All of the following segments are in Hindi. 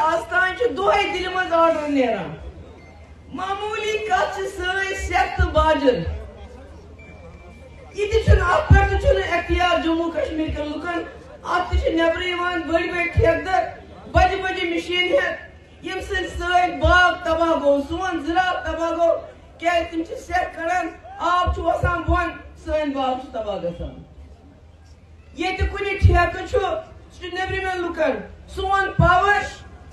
आज तान दोहे दिल मज ऑर्डर नेरान मामूली कत सही सेक तो बाजर यह अख्तियार जम्मू कश्मीर के लुकन अत नबर बड़ बड़ ठेकदर बज बज मशीन हेत यम सत बाग तबाह गो सोन ज़रात तबाह गो क्या तुम सेक कड़ान आब वसान बन सन बाग तबाह गसान ये कुन ठेक नबरम लुकन सोन पावर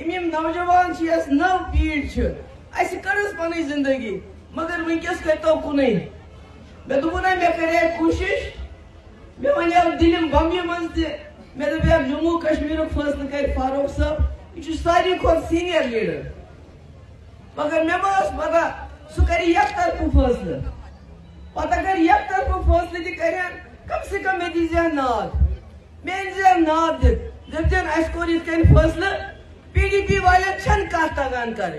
यम नौजवान नव पीढ़ कर पन जिंदगी मगर वनकस कतो कुन मे दोप ना मे करे कोशिश मे वन दिलम गमे मज मे दप जम्मू कश्मीर फैसल कर फारूक साहब यह सारी खुद सीनियर लीडर मगर मे पता सह कर यक तरफ फैसल पत अगर यक तरफ फैसल तक कम से कम मे दीजा नाद मे दीजा नाद दित दपन अस कोर इत फैसल पी डी पी वाले कत तगान कर।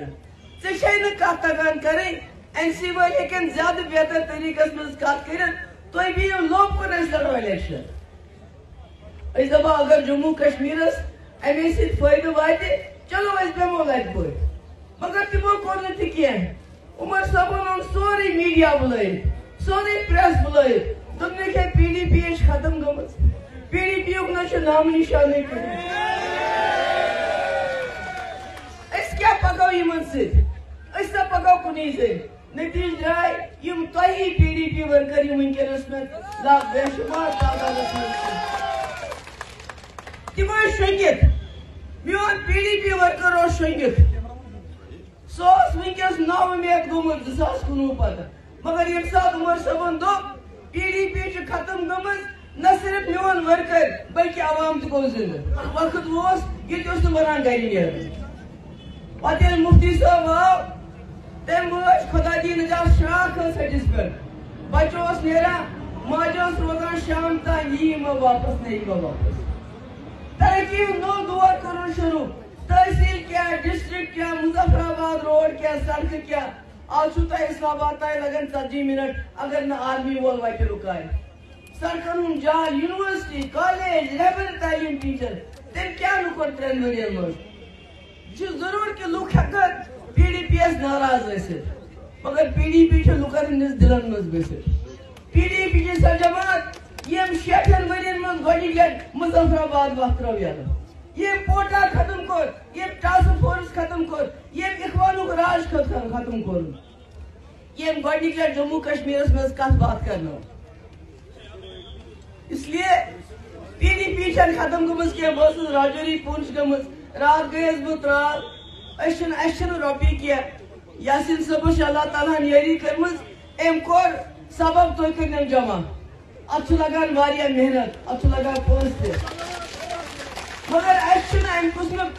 कत तगान करें। एनसी वाल हेकन ज़्यादा बेहतर तरीकस मज कत कर। तुम बियो लोब कुन लड़ो इलेक्शन दपा अगर जम्मू कश्मीर अमे सयद वात चलो बेमो लत पे मगर तमो कोर कह उमर साहबन ओन सोरे मीडिया बुल सोरे प्रेस बुल दोपन पी डी पी खत्म गम पी डी पी नाम निशान क्या पको इन सत पको कुन सत नतीज द्राय यम तही पीडीपी वर्कर यम वनकस में लाख बेशुमार तादाद तम शंगित मोन पीडीपी वर्कर शंगित सह वनकस नौ उमेद गोमुत जो सास कुनवु पत मगर ये सात उमर सबन दो पीडीपी खत्म गम न सिर्फ मोन वर्कर बल्कि आवाम तो जिंद वक्त वो ये बनान गर पे मुफ्ती साहब आव तम बच खुदा दी नजात शाख सटिस पे बचो नेरा माजो रोजान शाम तक वापस नहीं वापस। तरक्की नो दुआ करो शुरू। तहसील क्या, डिस्ट्रिक्ट क्या, मुजफ्फराबाद रोड क्या, सड़क क्या? आज तुम इस्लामाबाद तक लगन ती मिनट, अगर न आर्मी वोल वत रुकाय सड़कन हूँ। जाल यूनिवर्सिटी कॉलेज लेवल तालीम टीचर तम क्या नुकर त्रेन मज ज़रूर कि लुक हेकन पीडीपी नाराज़ मगर पीडीपी लुकन हंदिस दिलन मज बस पीडीपी सो जमात यम शेठन वरियन मज गोडी लट मुजफ्फराबाद वक्त यन ये पोटा खत्म कर, ये टास्क फोर्स खत्म कर, ये इखवानुक राज खत्म कर। ये गोडी लट जम्मू कश्मीर मज कत बात करना इसलिए पीडीपी खत्म गमज कह बस राजौरी पुंछ रात गयस बह त्राल रोपी कह यासिन अल्लाह ताला यारी कर्म अम कोर, सबब तुम कर जमा। अत लगान मेहनत अत लगान पोस मगर अम कुसमुक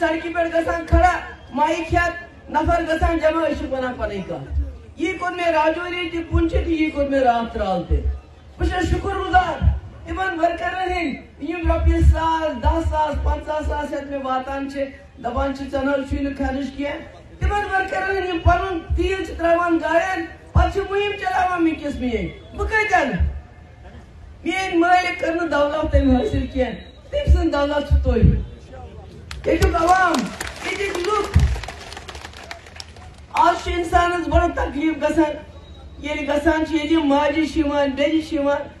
सड़क पे खड़ा माइक हेत नफर जमा वन पन कत यह कोर मे राजौरी पुंछ यह कोर मे रात त्राल तह शुक्र गुजार इन वर्करन हंद रोपये सास दह सास पंचा सास मे वातान दपान चन खर्च कह तिम वर्करन पन तेल त्रावान गाड़न पे मुहिम चलावान मिकिस मे बह कतन मेन मालिक कर दौलत तम हासिल कह तम सद दौलत तुम ये अवाम ये लुक आज इंसानस बड़ तकलीफ गसान ये गसान माजिश बेजिश पे दपान अस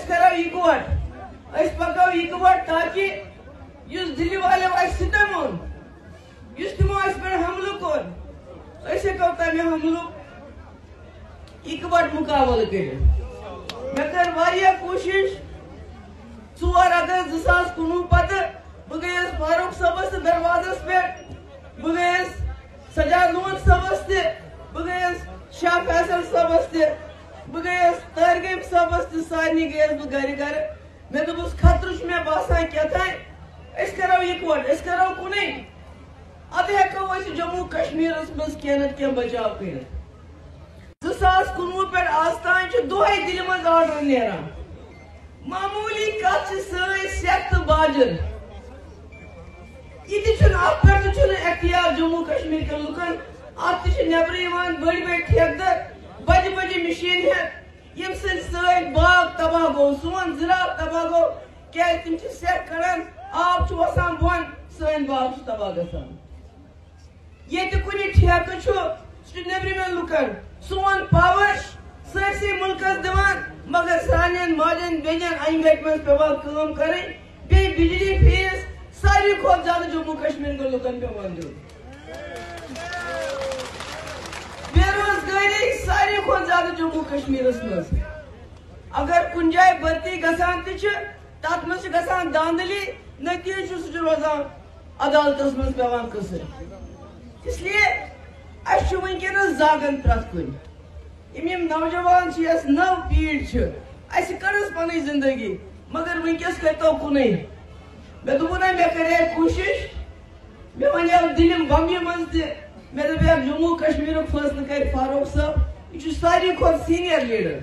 करो इकवट पको इकवट ताकि दिल्ली वाले सितम ओन तमो पे हमल कोर हको तमें हमल इकवट मुकाबल कर मे कर कोशिश ोर अगस्त जो सास कुनवु पत बह गयस फारूक सबस दरवाजस पे बह गयस सजाद लोन सबस बह गयस शाह फैसल सबस बह गयस तारगम सबस तो सारे गयस बह गर गर मे दोस खतर मे बसान कथान करो इकवट करो कुन अद हेको जम्मू कश्मीर मज कह ना बचाव कर सास कुनवु पे आज तान दोहे दिल मज आर्डर नान मामूली कत सेख तो बाजर। यह एख्तियार जम्मू कश्मीर के लुकन अत नबर बड़ बड़ ठेकदर बज बज मशीन यम Yımsırstığın bağık tabago, suman zırak tabago, geltimçi sert karan, ağap çuvasan buan sığın bağık şu tabagasan. Yeti kuni tiyakı şu, şu nevrimen lukan, suman pavaş, sırsi mulkas divan, magar saniyen malin beyan ayın bekmez pevap kılım karın, bey bilili feyiz, sari kol canı Cumhur Kaşmir'in gülükan pevandı. बेरोजगारी सारी खुद ज़्यादा जम्मू कश्मीर मज अगर कुन जाए भर्ती गसान तथ नतीज सह रोजान अदालत मज पेवान कसर इसलिए अस वनकस जागन प्रत नौजवान नव पीढ़ करस पन ज़िंदगी, मगर वनकस कतो कुन? मे दोपना मे करे कोशिश, मे वन दिलम गमी मज मे दप जम्मू कश्मीर फैसल कर फारूक साहब यह सारे खुद सीनियर लीडर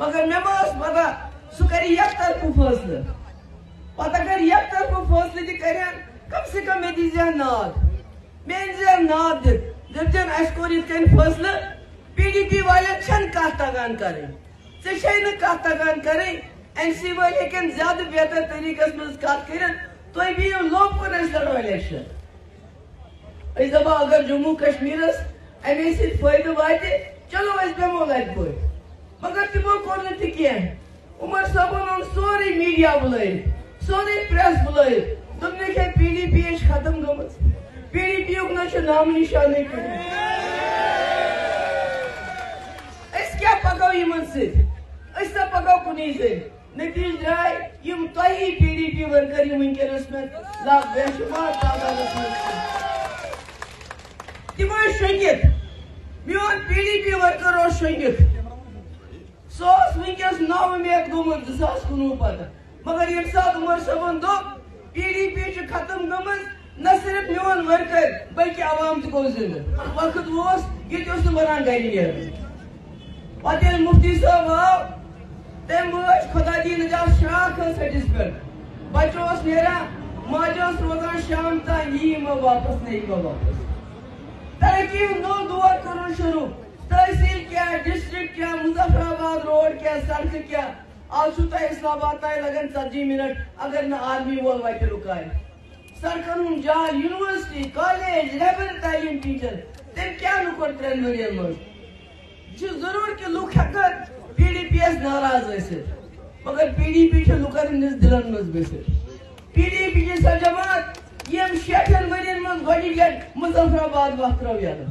मगर मे पता सह कर यक तरफ फैसल पता कर यक तरफ फैसल कर कम से कम मे दी नाद मे नाद दित दपन अस core Faisal P D P वाले कत तगान कर कत तगान कर एन सी वाले हेकन ज्यादा बेहतर तरीके मज कत कर तुम बिहू लोक कुन लड़ो इलेक्शन दपा अगर जम्मू कश्मीर अमे फ़ायदे वात चलो बेमो लत पे मगर तमो कोर कह उमर साहबन ओन सोरे मीडिया बुल सोरे प्रेस बुल तुमने क्या पी डी पी खत्म गम पी डी पी ना नाम निशान क्या पको इन सत पको कुन नतीज द्राय तुम पी डी पी वर्कर वनकस में बेशुमार तादाद Тимур Шенгик. Мион великий варкаро Шенгик. Сос винкес новым як думым дысас кунупады. Магар емса думар шавындок. Пели печи катымгымыз Nasırıp yoğun varkar, belki avamızı kozundu. Vakit boğaz, gidiyorsun varan gayriye. Vatel muftisi avav, tem boğaz kodadi nicar şahkın satisfer. Bacos nera, macos rodan şamta yiyim vapas neyim vapas. पे तरक्की नो दुआ करो शुरू। तहसील क्या डिस्ट्रिक्ट क्या मुजफ्फराबाद रोड क्या सड़क क्या आज इस्लामाबाद तय लगन सत्जी मिनट। अगर न आर्मी वोल वत रुकाय सड़कन हूँ। जाल यूनिवर्सिटी कॉलेज लेवल तालीम टीचर तम क्या नुकर त्रेन वरियन मज? ज़रूर कि लुक हेकन पीडीपी नाराज़ मगर पीडीपी लुकन दिलन मज बसित पीडीपी सह जमात। यम शेठन वरियन मन लट मुजफ्फराबाद वक्रो याद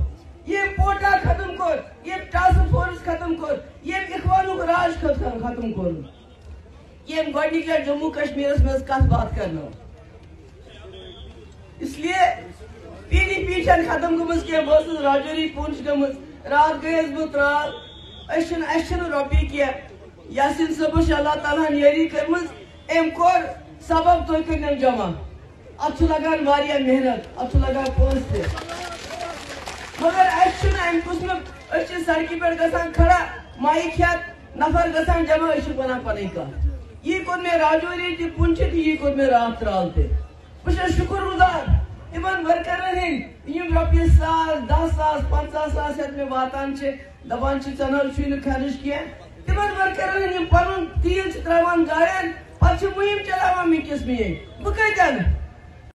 ये पोटा खत्म कर ये टास्क फोर्स खत्म कर ये इखवानुक राज खत्म कर ये गोडी लट जम्मू कश्मीर में कत बात करना इसलिए पीडीपी छन खत्म गमज के बस राजौरी पुंछ गमज रात गयस बह त्राल अशन रोपी के यासिन सबश अल्लाह ताला नेरी करमज एम कोर सबब तो कर जमा अत मेहनत अत लगान पोस मगर अम कुसम सड़क पे गसान खड़ा माइक हेत नफर गसान जमा वन पन कत यह कोत मे राजौरी तह यह कोत मे रात त्राल बह शुक्र गुजार इन वर्करन हंद रोपये सास दह सास पंचा सास ये मे वातान दपान चन खर्च कह तिम वर्करन पन तील त्रावान गाड़ियन पे मुहिम चलावान मिकस मे बह कतन